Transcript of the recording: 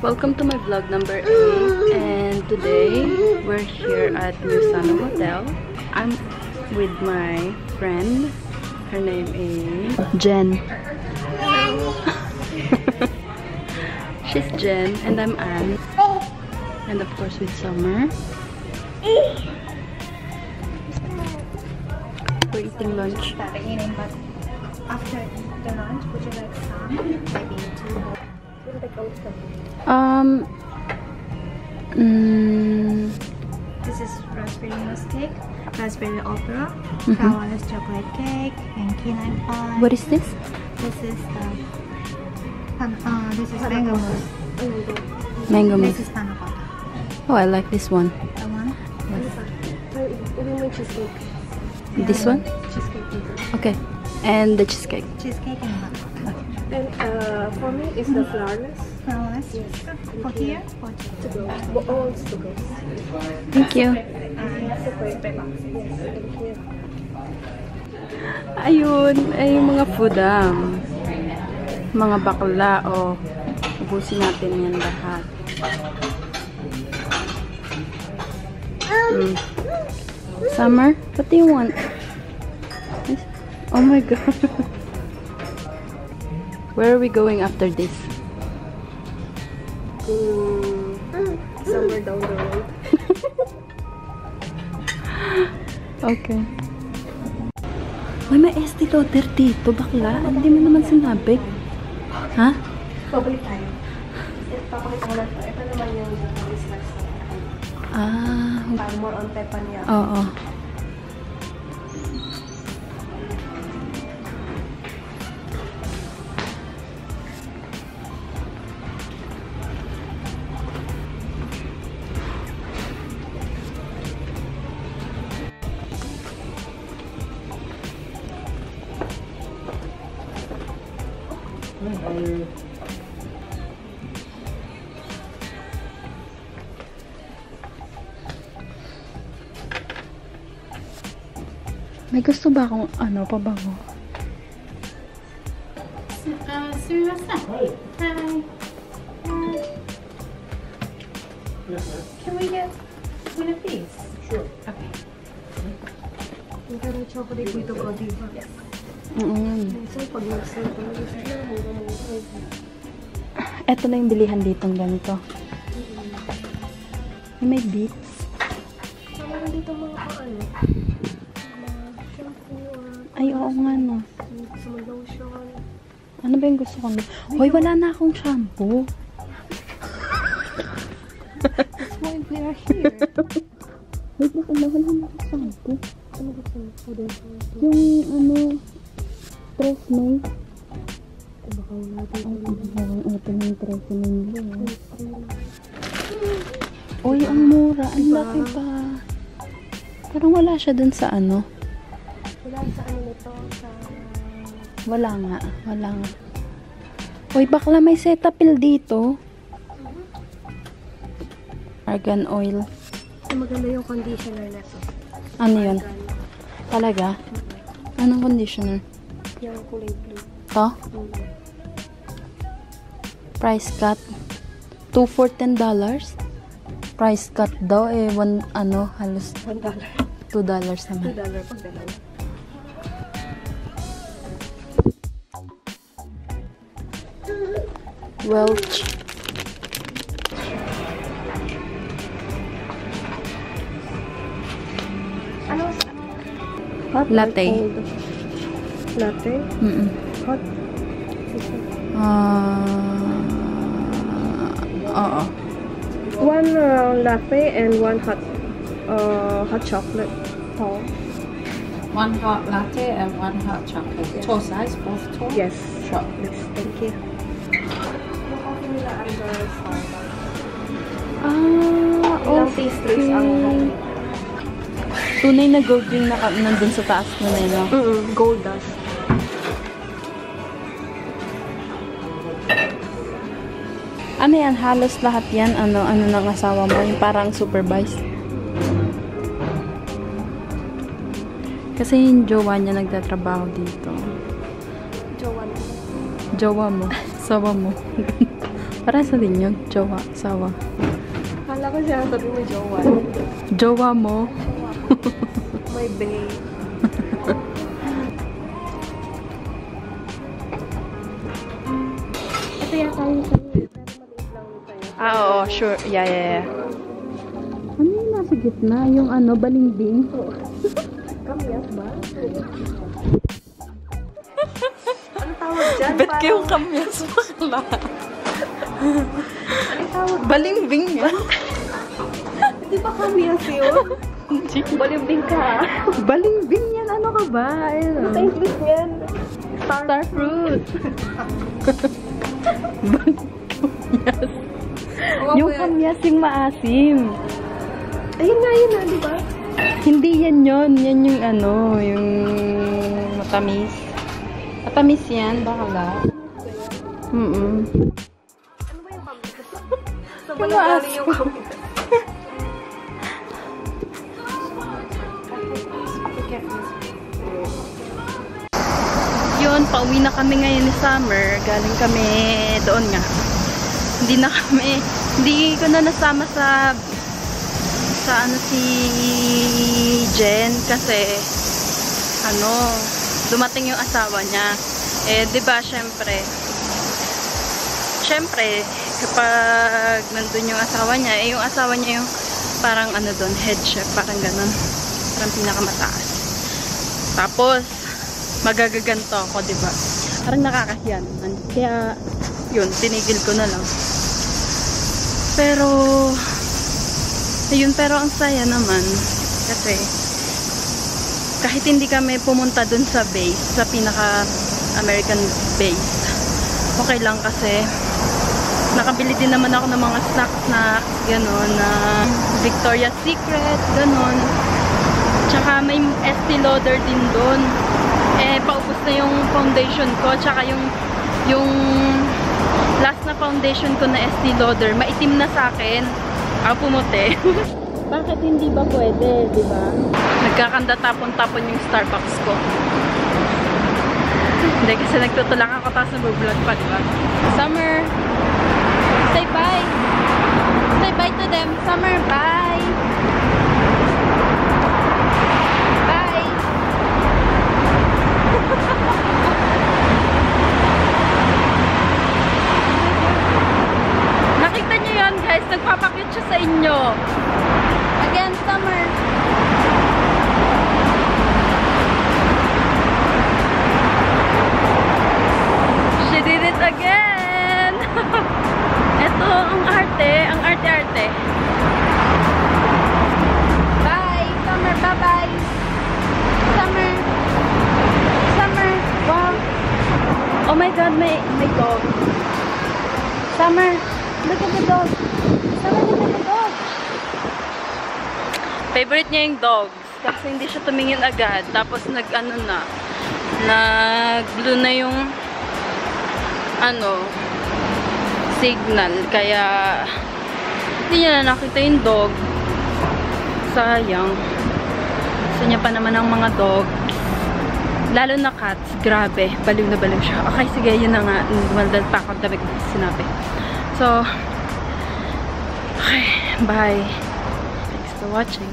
Welcome to my vlog number 8 and today we're here at Musano Hotel. I'm with my friend. Her name is Jen. She's Jen and I'm Anne. And of course with Summer. We're eating lunch. But after lunch, would you like some? Maybe two. Would you like also? Um, mm, This is raspberry mousse cake, raspberry opera, Mhm. flawless chocolate cake, and key lime pie. what is this? This is uh, pan, uh, this is mango mousse. Mango mousse. This is panna cotta. Oh, I like this one. The one. This one? Cheesecake. Okay. And the cheesecake. Cheesecake and panna cotta. And uh, for me, it's the flourless. Flawless. For here, for To go. Well, all to go. Thank you. Ayun, ay yung mga food um, mga bakla o ubusin natin yan lahat. Mm. Summer, what do you want? Oh my god. Where are we going after this? Mm, somewhere down the road. Okay. Uy, may Estee Lauder dito, bakla. Hindi mo naman sinabi. Ha? Tayo. Ito, papakita ko lang ito. Ito naman yung business Ah, more on pepa niya. May gusto ba akong ano, pabango? Uh, sumimasen. Hi. Can we get one of these? Sure. Okay. Yung pero chocolate dito ko, di ba? Minsan pag nyo, mura-mura. Eto na yung bilihan ditong ganito. May beats. Sama na dito mga paano. Mga shampoo or Ay, oo nga no. lotion. Ano ba yung gusto ko? Hoy, wala na akong shampoo. That's why we are here. Wait, baka wala na akong shampoo. Ano gusto mo? Food and Yung ano, Tresemme. Baka wala dito. Ang ito na yung Tresemme nila. Uy, ang mura. Ang laki pa. Parang wala siya dun sa ano. Wala sa ano nito, sa... Wala nga. Wala nga. Uy, bakla may Cetaphil dito. Argan oil. Ay, maganda yung conditioner na to. Ano yun? Talaga? Anong conditioner? Yung kulay blue. To? Mm. Price cut. 2 for 10 dollars. Price cut daw eh one ano halos One dollar. 2 dollars Two naman. dollar pag dalawa. Welch. Ano? Or Latte. Cold? Latte? Mm. Hot? Ah. oo. One uh, latte and one hot uh, hot chocolate. Tall. One hot latte and one hot chocolate. Tall size, both tall? Yes. Sure. Yes, thank you. Yung coffee nila. Ah, Ilang pastries ang okay. Tunay na gold ring na nandun sa taas mo na no? Mm gold dust. Ano yan? Halos lahat yan. Ano, ano ng asawa mo? Yung parang supervised. Kasi yung jowa niya nagtatrabaho dito. Jowa na. Jowa mo. Sawa mo. Para sa din yun. Jowa. Sawa. Kala ko siya sabi mo jowa. Jowa mo. My babe. Ito yata yung Ah, oo. Sure. Yeah, yeah, yeah. Ano yung nasa gitna? Yung ano, balimbing? Kamyas ba? ano tawag dyan? Bet ko yung kamyas bakla. Ano tawag? Balimbing yan. Di ba kamyas yun? Balimbing ka. Balimbing yan. Ano ka ba? Ayun. Sa English yan. Star fruit. kamyas. yung kamyas yung maasim. Ayun nga yun ah, di ba? Hindi yan yon Yan yung ano, yung matamis. Matamis yan, bakala. Mm-mm. Ano ba yung kamyas? Sa maasim. yung kamyas. Yun, pauwi na kami ngayon ni Summer. Galing kami doon nga. Hindi na kami, hindi ko na nasama sa sa ano si Jen kasi ano, dumating yung asawa niya. Eh, 'di ba, syempre. Syempre, kapag nandun yung asawa niya, eh yung asawa niya yung parang ano doon, head chef, parang ganun. Parang pinakamataas. Tapos, magagaganto ako, di ba? Parang nakakahiya naman. Kaya, yun, tinigil ko na lang. Pero, ayun, pero ang saya naman. Kasi, kahit hindi kami pumunta dun sa base, sa pinaka-American base, okay lang kasi, nakabili din naman ako ng mga snacks-snacks, gano'n, na Victoria's Secret, gano'n. Tsaka may Estee Lauder din doon. Eh, paubos na yung foundation ko. Tsaka yung, yung last na foundation ko na Estee Lauder, maitim na sa akin. Ako pumuti. Bakit hindi ba pwede, di ba? Nagkakanda tapon-tapon yung Starbucks ko. Hindi, kasi nagtutulak ako tapos nag-vlog pa, di ba? Summer! Say bye! Say bye to them! Summer, bye! Bye! arte-arte. Bye! Summer, bye-bye! Summer! Summer! Wow! Oh my god, may, may dog. Summer! Look at the dog! Summer, look at the dog! Favorite niya yung dogs. Kasi hindi siya tumingin agad. Tapos nag-ano na. Nag-blue na yung ano signal. Kaya hindi niya na nakita yung dog. Sayang. Gusto niya pa naman ang mga dog. Lalo na cats. Grabe. Baliw na baliw siya. Okay, sige. Yun na nga. Maldal pa ako. Dami ko sinabi. So, okay. Bye. Thanks for watching.